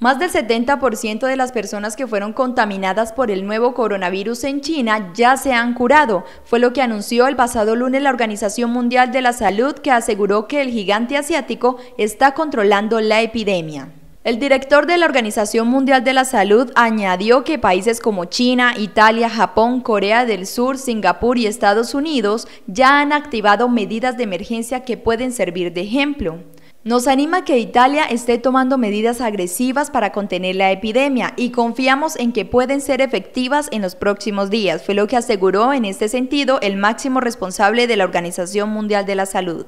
Más del 70% de las personas que fueron contaminadas por el nuevo coronavirus en China ya se han curado, fue lo que anunció el pasado lunes la Organización Mundial de la Salud que aseguró que el gigante asiático está controlando la epidemia. El director de la Organización Mundial de la Salud añadió que países como China, Italia, Japón, Corea del Sur, Singapur y Estados Unidos ya han activado medidas de emergencia que pueden servir de ejemplo. Nos anima que Italia esté tomando medidas agresivas para contener la epidemia y confiamos en que pueden ser efectivas en los próximos días, fue lo que aseguró en este sentido el máximo responsable de la Organización Mundial de la Salud.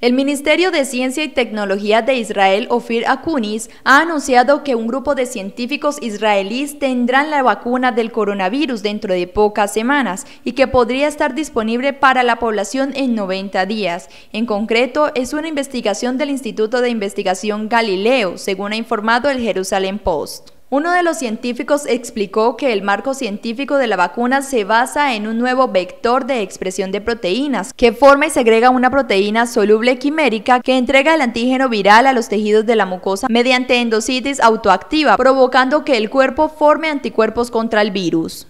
El Ministerio de Ciencia y Tecnología de Israel, Ofir Akunis, ha anunciado que un grupo de científicos israelíes tendrán la vacuna del coronavirus dentro de pocas semanas y que podría estar disponible para la población en 90 días. En concreto, es una investigación del Instituto de Investigación Galileo, según ha informado el Jerusalem Post. Uno de los científicos explicó que el marco científico de la vacuna se basa en un nuevo vector de expresión de proteínas, que forma y segrega una proteína soluble quimérica que entrega el antígeno viral a los tejidos de la mucosa mediante endocitis autoactiva, provocando que el cuerpo forme anticuerpos contra el virus.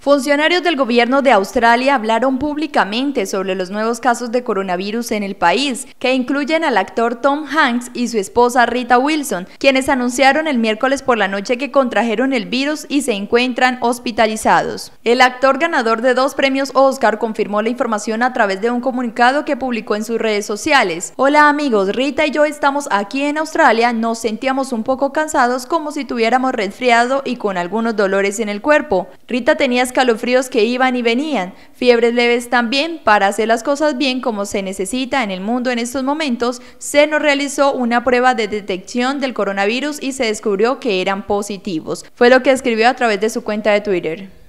Funcionarios del gobierno de Australia hablaron públicamente sobre los nuevos casos de coronavirus en el país, que incluyen al actor Tom Hanks y su esposa Rita Wilson, quienes anunciaron el miércoles por la noche que contrajeron el virus y se encuentran hospitalizados. El actor ganador de dos premios Oscar confirmó la información a través de un comunicado que publicó en sus redes sociales. Hola amigos, Rita y yo estamos aquí en Australia, nos sentíamos un poco cansados como si tuviéramos resfriado y con algunos dolores en el cuerpo. Rita tenía escalofríos que iban y venían, fiebres leves también, para hacer las cosas bien como se necesita en el mundo en estos momentos, se nos realizó una prueba de detección del coronavirus y se descubrió que eran positivos. Fue lo que escribió a través de su cuenta de Twitter.